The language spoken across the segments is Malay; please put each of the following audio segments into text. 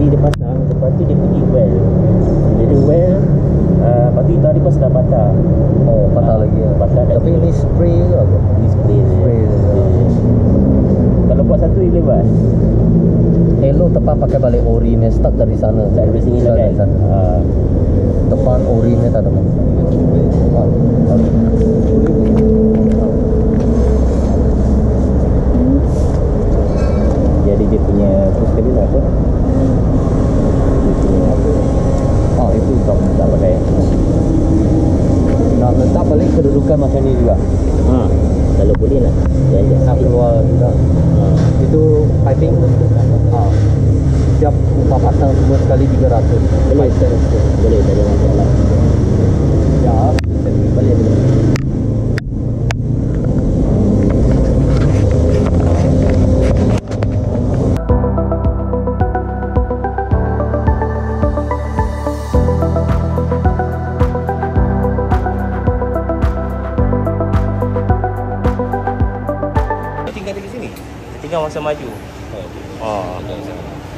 Hari dia pasang Lepas tu dia pergi well Dia ada well uh, Lepas tu itu hari pas dah patah Oh, patah lagi ya. Patah Tapi ini spray ke apa? Ni spray Spray je. Kalau buat satu dia lepas Hello tepat pakai balik ori ni start dari sana. Tak ada sini lah Start kan dari sana. uh, Depan ori ni tak ada Masa maju Oh, okey.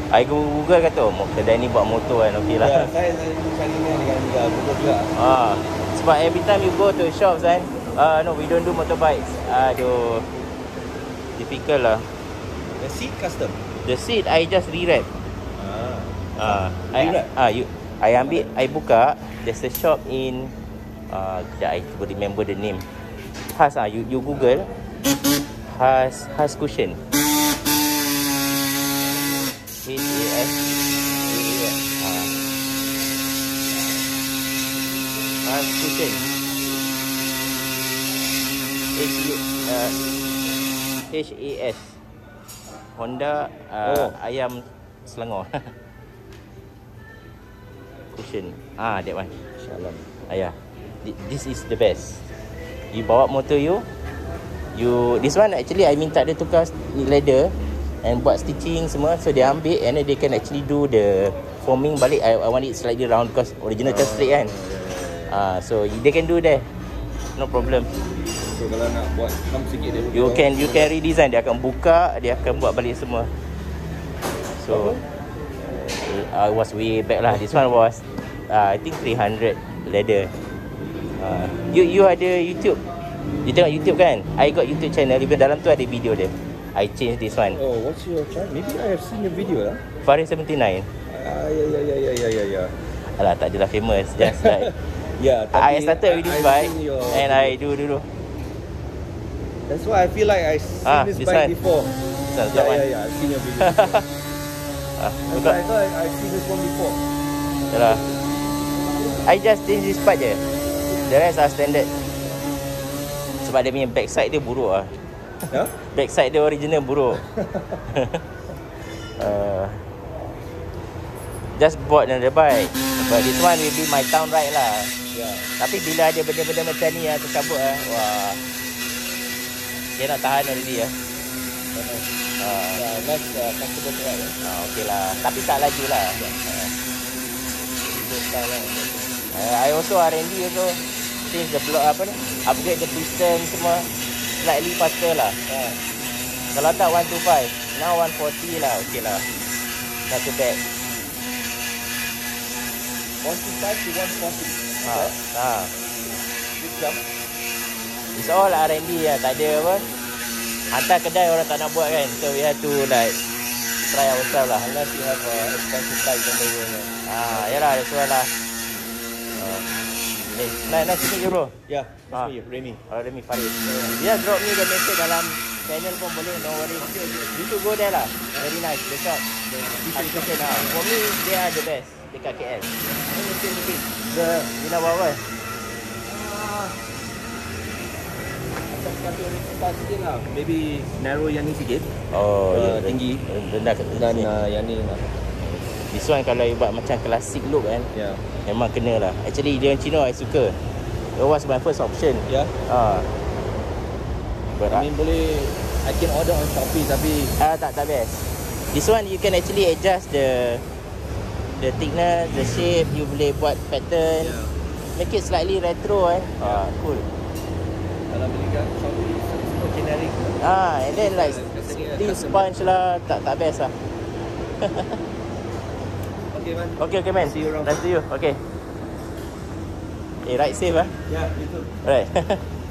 Oh. Google kata oh, kedai ni buat motor kan okey Ya, lah. saya saya cari ni dengan dia Google juga. Ah, sebab every time you go to shops kan, uh, no we don't do motorbikes. Aduh. Difficult lah. The seat custom. The seat I just rewrap. Ah. Ah, I, Rewrap? ah, you I ambil I buka there's a shop in uh, kejap I cuba remember the name. Has ah you you Google Has Has cushion. H A S A S. Ah. Has cushion. H uh, H A S. Honda uh, Oh. ayam Selangor. Cushion. Ah, that one. Shalom. Ayah. Thi- This is the best. You bawa motor you, you this one actually I minta dia tukar leather and buat stitching semua so dia ambil and then they can actually do the forming balik I, I want it slightly round because original just straight kan. Ah, so they can do that. No problem. So kalau nak buat ham sikit dia You can you can redesign dia akan buka, dia akan buat balik semua. So uh, I was way back lah. This one was uh, I think 300 leather. Uh, you you ada YouTube. You tengok YouTube kan? I got YouTube channel. Even dalam tu ada video dia. I change this one. Oh, what's your channel? Maybe I have seen your video lah. Faris 79. Ah, ya ya ya ya ya ya ya. Alah tak adalah famous. Just like Ya, I started with this I've bike and I do dulu. That's why I feel like I seen Ah, this this bike one. before. This Yeah, one. yeah, yeah. I've seen your video. Ah, why I thought I, I've seen this one before. Yalah. I just change this part je. The rest are standard. Sebab dia punya backside dia buruk lah. Yeah? Backside dia original buruk. uh, just bought another bike. But this one will be my town ride lah. Yeah. Tapi bila ada benda-benda macam ni yang tercabut ah, wah. Dia nak tahan already ya. Uh, Yeah, nice, uh, comfortable ride. ah, okay lah. Tapi tak laju lah. Uh, lah. uh, I also R&D also change the block apa ni? Upgrade the piston semua slightly faster lah. Ah, Kalau tak 125, now 140 lah. Okay lah. Not too bad. 125 to 140. Ha. Ha. Big jump. It's all R&D lah. Tak ada apa. Hantar kedai orang tak nak buat kan. So we have to like try ourselves lah. Unless you have uh, expensive bike on the way. Yeah. Ah, yalah, that's why lah. Uh, eh, nice, nice to meet you bro. Yeah, Ah. that's me, Remy. Oh, me Farid. Dia drop me the message dalam channel pun boleh, no worry. You should go there lah. Very nice, the shop. The station lah. For me, they are the best dekat KL. The, you nak buat apa? Macam sekali orang cepat sikit lah. Maybe narrow yang ni sikit. Oh, Uh, ya, tinggi. Rendah ke Dan sini. uh, yang ni lah. This one kalau you buat macam klasik look kan, Yeah. memang kena lah. Actually, dia Cino I suka. It was my first option. Yeah. Ah. But, I mean boleh I can order on Shopee tapi Ah tak tak best. This one you can actually adjust the the thickness, the shape, you boleh buat pattern. Make it slightly retro kan. Ah cool. kalau beli kat Shopee super generic. Ah and then like custom. sponge lah tak tak best lah. Okay man. Okay okay man. See you around. Nice to you. Okay. Eh ride safe ah. Yeah, itu. Right.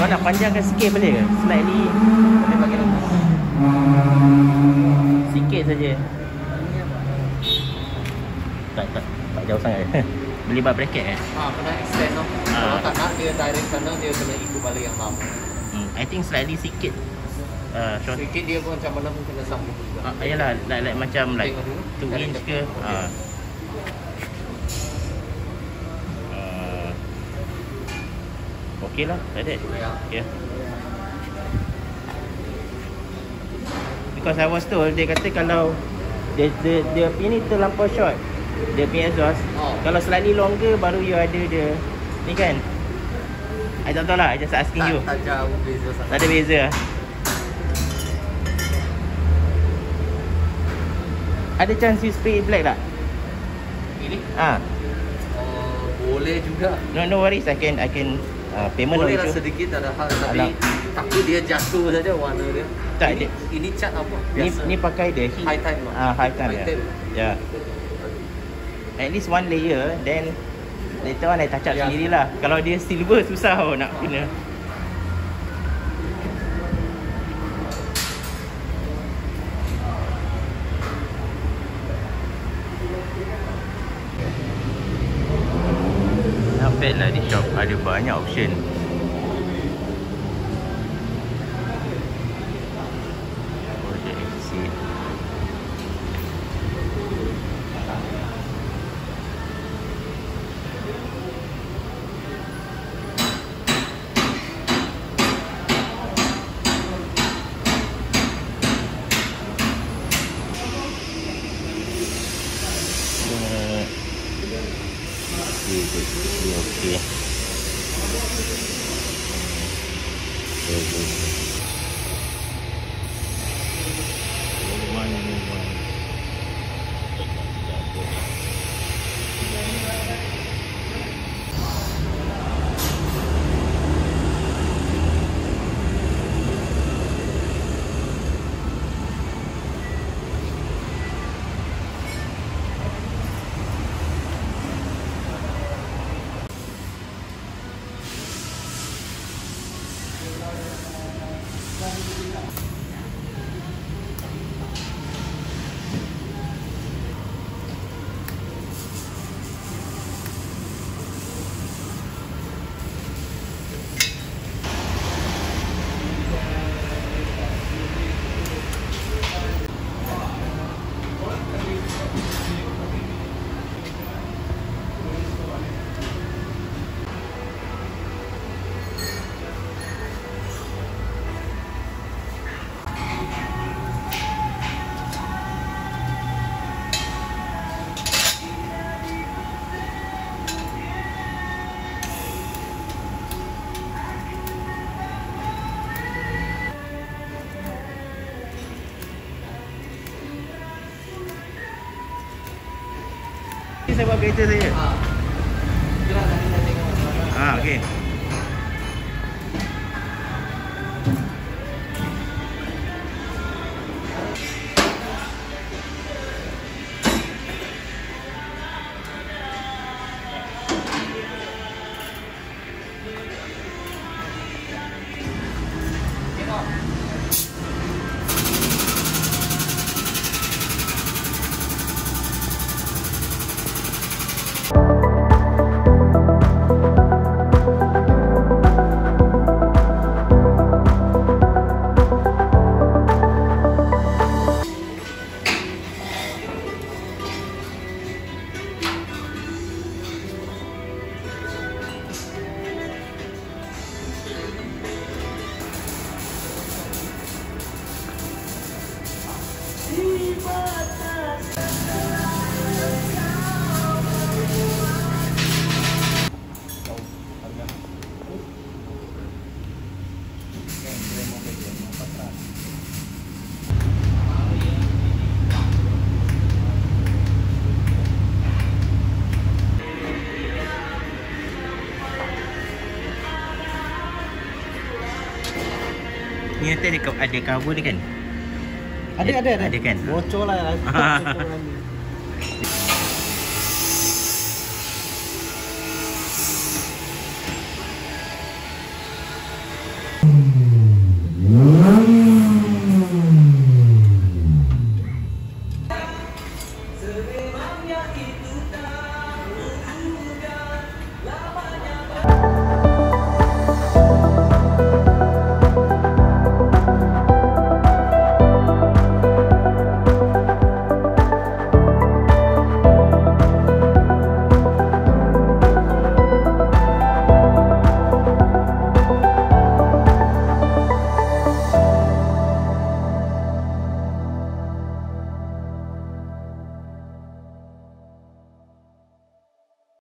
Kau nak panjangkan sikit boleh ke? Slightly Boleh bagi. Sikit saja. Tak tak tak jauh sangat. Beli bar bracket eh? Ah, kena extend tau. Ah. Kalau tak nak dia direct sana dia kena ikut balik yang lama. Hmm, I think slightly sikit. Uh, short. Sedikit dia pun macam mana pun kena sambung juga. Ah, ayalah like, like macam like Tengok dulu. 2 Dari inch ke. Okay. Ah. Uh, okay lah, like that. Yeah. Because I was told dia kata kalau dia dia, dia punya ni terlampau short. Dia punya exhaust. Oh. Kalau slightly longer baru you ada dia ni kan. I tak tahu lah, I just asking Tak, you. tak jauh beza Tak ada beza lah. Ada chance you spray black tak? Ini Ah, oh, boleh juga. no no worries I can I can uh, payment Boleh lah sedikit ada hal tapi Alam. takut dia jatuh saja warna dia. Tak, ini, dia- ini cat apa? Ni Biasa. ni pakai the heat. high time lah. Ah, high time High ya. time. Yeah. At least one layer then later on I touch up Ya. sendirilah. Kalau dia silver susah oh, nak. Not bad lah di shop Ada banyak option Project exit Eh, Okey, okey, okey. Okey, okey. Saya bawa kereta saya. Itulah tadi saya tengok. Ah, okey. Ada, co- ada cover dia kan? Ada, ada, ada. Ada kan? Bocor lah.